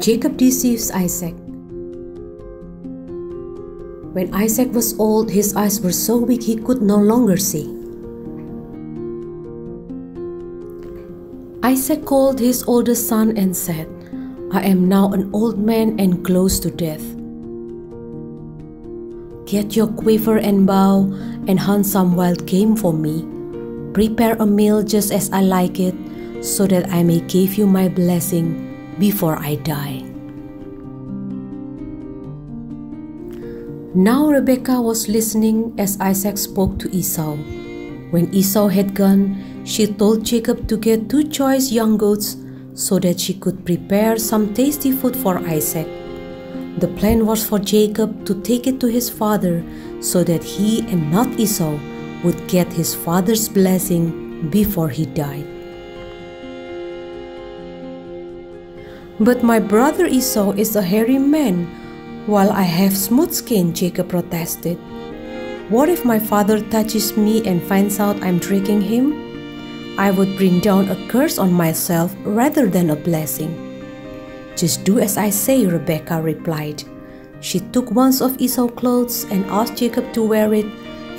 Jacob deceives Isaac. When Isaac was old, his eyes were so weak he could no longer see. Isaac called his oldest son and said, I am now an old man and close to death. Get your quiver and bow and hunt some wild game for me. Prepare a meal just as I like it, so that I may give you my blessing before I die. Now Rebekah was listening as Isaac spoke to Esau. When Esau had gone, she told Jacob to get two choice young goats so that she could prepare some tasty food for Isaac. The plan was for Jacob to take it to his father so that he and not Esau would get his father's blessing before he died. But my brother Esau is a hairy man, while I have smooth skin, Jacob protested. What if my father touches me and finds out I'm tricking him? I would bring down a curse on myself rather than a blessing. Just do as I say, Rebekah replied. She took one of Esau's clothes and asked Jacob to wear it,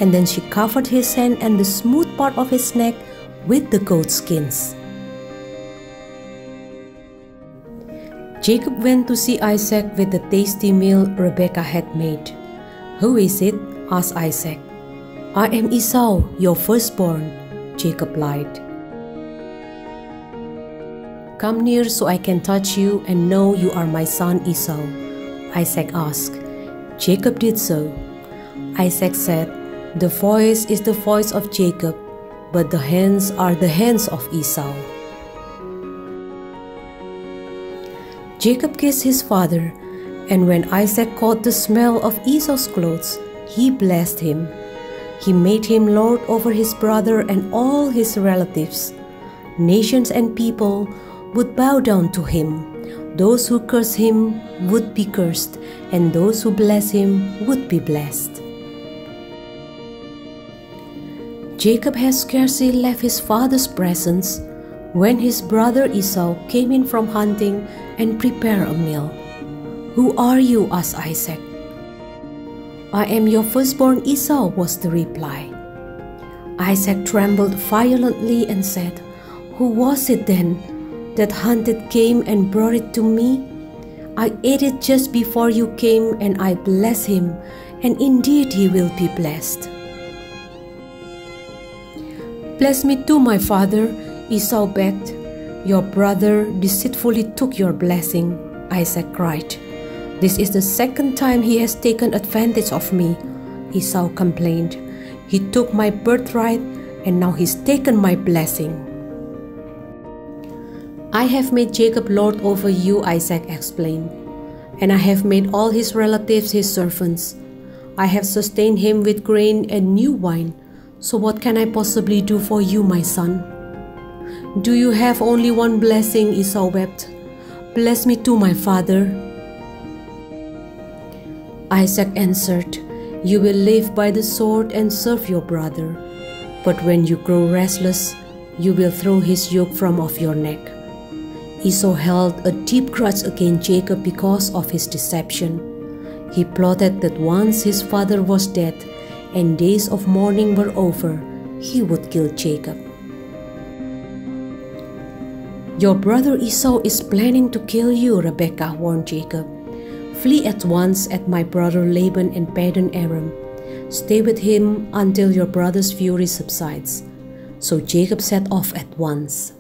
and then she covered his hand and the smooth part of his neck with the goat skins. Jacob went to see Isaac with the tasty meal Rebekah had made. Who is it? asked Isaac. I am Esau, your firstborn, Jacob lied. Come near so I can touch you and know you are my son Esau, Isaac asked. Jacob did so. Isaac said, The voice is the voice of Jacob, but the hands are the hands of Esau. Jacob kissed his father, and when Isaac caught the smell of Esau's clothes, he blessed him. He made him lord over his brother and all his relatives. Nations and people would bow down to him. Those who curse him would be cursed, and those who bless him would be blessed. Jacob had scarcely left his father's presence when his brother Esau came in from hunting and prepared a meal. Who are you? asked Isaac. I am your firstborn Esau, was the reply. Isaac trembled violently and said, Who was it then that hunted game and brought it to me? I ate it just before you came, and I bless him, and indeed he will be blessed. Bless me too, my father, Esau begged. Your brother deceitfully took your blessing, Isaac cried. This is the second time he has taken advantage of me, Esau complained. He took my birthright and now he's taken my blessing. I have made Jacob lord over you, Isaac explained, and I have made all his relatives his servants. I have sustained him with grain and new wine. So, what can I possibly do for you, my son? Do you have only one blessing? Esau wept. Bless me too, my father. Isaac answered, You will live by the sword and serve your brother. But when you grow restless, you will throw his yoke from off your neck. Esau held a deep grudge against Jacob because of his deception. He plotted that once his father was dead and days of mourning were over, he would kill Jacob. Your brother Esau is planning to kill you, Rebekah warned Jacob. Flee at once at my brother Laban in Padan Aram. Stay with him until your brother's fury subsides. So Jacob set off at once.